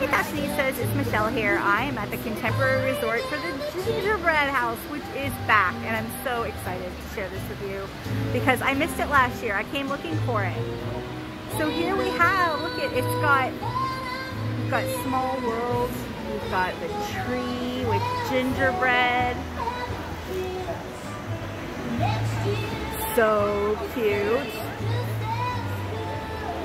Hey Fashionistas, it's Michelle here. I am at the Contemporary Resort for the Gingerbread House, which is back, and I'm so excited to share this with you because I missed it last year. I came looking for it. So here we have, look at, it's got, we've got small worlds, we've got the tree with gingerbread. So cute.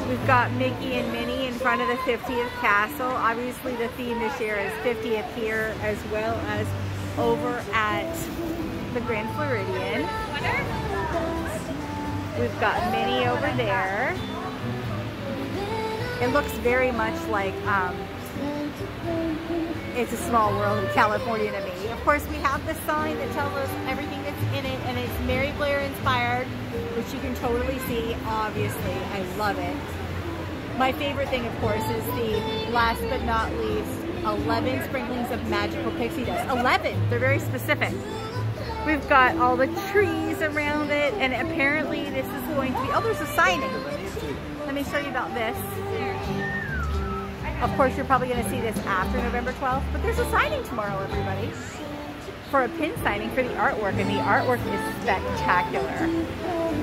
We've got Mickey and Minnie in front of the 50th castle. Obviously the theme this year is 50th here as well as over at the Grand Floridian. We've got Minnie over there. It looks very much like um, It's a Small World in California to me. Of course, we have the sign that tells us everything that's in it, and it's Mary Blair inspired, which you can totally see, obviously. I love it. My favorite thing, of course, is the last but not least 11 sprinklings of magical pixie dust. 11! They're very specific. We've got all the trees around it, and apparently this is going to be, oh, there's a signing. Let me show you about this. Of course, you're probably going to see this after November 12th, but there's a signing tomorrow, everybody, for a pin signing for the artwork, and the artwork is spectacular.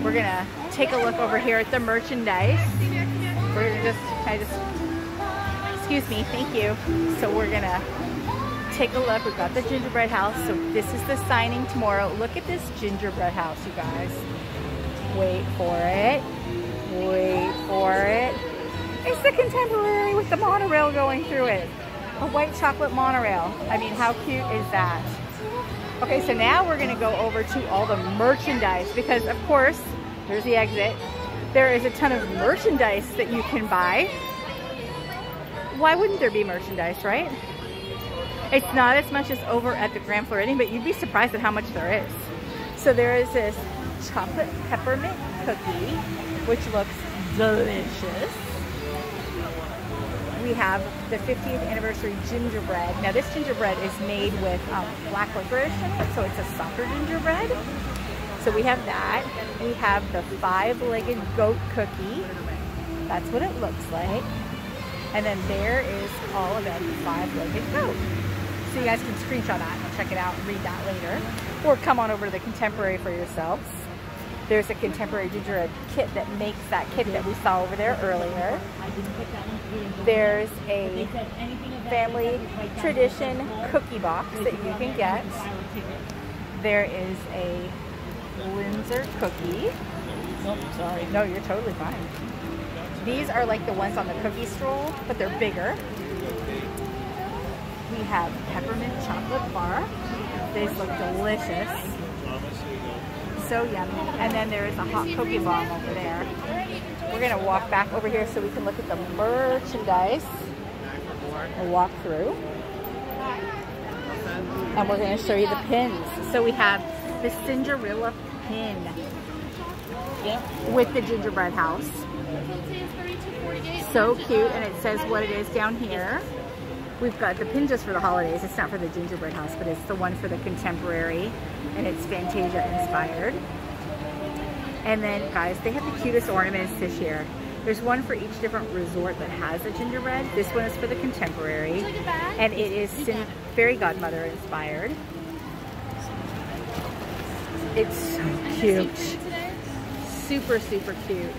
We're going to take a look over here at the merchandise. We're just, I just, excuse me, thank you. So we're going to take a look. We've got the gingerbread house. So this is the signing tomorrow. Look at this gingerbread house, you guys. Wait for it. Wait the contemporary with the monorail going through it. A white chocolate monorail. I mean, how cute is that? Okay, so now we're gonna go over to all the merchandise because of course, there's the exit. There is a ton of merchandise that you can buy. Why wouldn't there be merchandise, right? It's not as much as over at the Grand Floridian, but you'd be surprised at how much there is. So there is this chocolate peppermint cookie, which looks delicious we have the 50th anniversary gingerbread. Now this gingerbread is made with um, black licorice in it, so it's a softer gingerbread. So we have that. We have the five-legged goat cookie. That's what it looks like. And then there is all about the five-legged goat. So you guys can screenshot that and check it out and read that later. Or come on over to the Contemporary for yourselves. There's a contemporary gingerbread kit that makes that kit that we saw over there earlier. There's a family tradition cookie box that you can get. There is a Windsor cookie. Oh, sorry. No, you're totally fine. These are like the ones on the cookie stroll, but they're bigger. We have peppermint chocolate bar. These look delicious so yummy. And then there is a hot cocoa bomb over there. We're going to walk back over here so we can look at the merchandise. We'll walk through. And we're going to show you the pins. So we have the Cinderella pin with the gingerbread house. So cute, and it says what it is down here. We've got the pin just for the holidays. It's not for the gingerbread house, but it's the one for the contemporary, and it's Fantasia inspired. And then, guys, they have the cutest ornaments this year. There's one for each different resort that has a gingerbread. This one is for the contemporary, and it is fairy godmother inspired. It's so cute. Super, super cute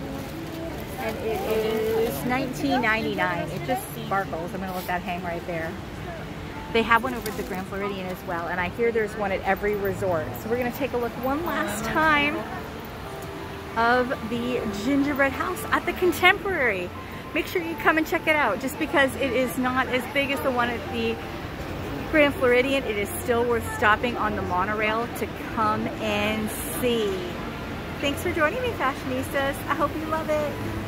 and it is $19.99. It just sparkles. I'm gonna let that hang right there. They have one over at the Grand Floridian as well, and I hear there's one at every resort. So we're gonna take a look one last time of the gingerbread house at the Contemporary. Make sure you come and check it out. Just because it is not as big as the one at the Grand Floridian, it is still worth stopping on the monorail to come and see. Thanks for joining me, fashionistas. I hope you love it.